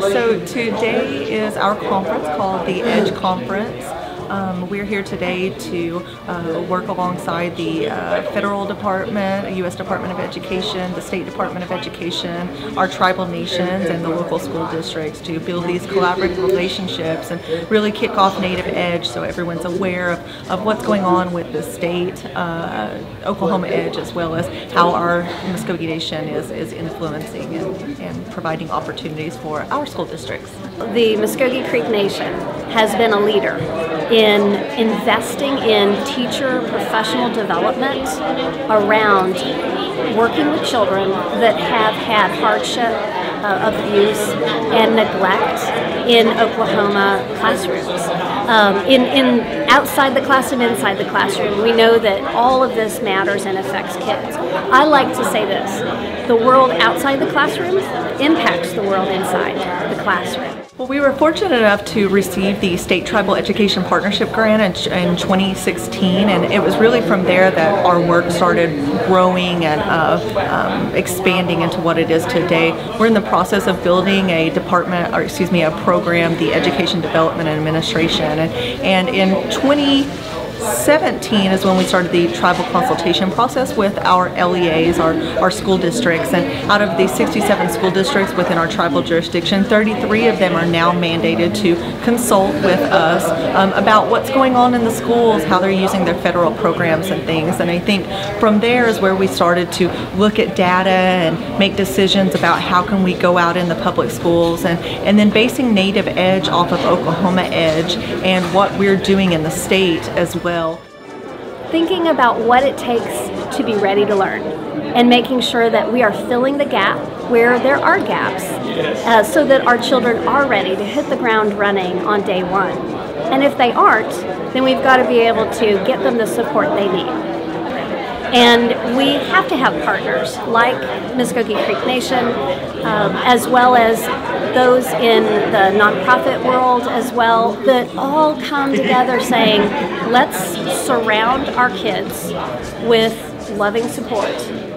So today is our conference called the EDGE Conference. Um, we're here today to uh, work alongside the uh, federal department, U.S. Department of Education, the State Department of Education, our tribal nations, and the local school districts to build these collaborative relationships and really kick off Native Edge so everyone's aware of, of what's going on with the state, uh, Oklahoma Edge, as well as how our Muscogee Nation is, is influencing and, and providing opportunities for our school districts. The Muscogee Creek Nation has been a leader in investing in teacher professional development around working with children that have had hardship, uh, abuse, and neglect in Oklahoma classrooms. Um, in, in outside the classroom, inside the classroom, we know that all of this matters and affects kids. I like to say this: the world outside the classroom impacts the world inside the classroom. Well, we were fortunate enough to receive the State Tribal Education Partnership Grant in, in 2016, and it was really from there that our work started growing and uh, um, expanding into what it is today. We're in the process of building a department, or excuse me, a program, the Education Development and Administration, and, and in 20 17 is when we started the tribal consultation process with our LEAs, our, our school districts. And out of the 67 school districts within our tribal jurisdiction, 33 of them are now mandated to consult with us um, about what's going on in the schools, how they're using their federal programs and things. And I think from there is where we started to look at data and make decisions about how can we go out in the public schools and, and then basing Native Edge off of Oklahoma Edge and what we're doing in the state as well well. Thinking about what it takes to be ready to learn and making sure that we are filling the gap where there are gaps uh, so that our children are ready to hit the ground running on day one. And if they aren't, then we've got to be able to get them the support they need. And we have to have partners like Muscogee Creek Nation, um, as well as those in the nonprofit world as well, that all come together saying, let's surround our kids with loving support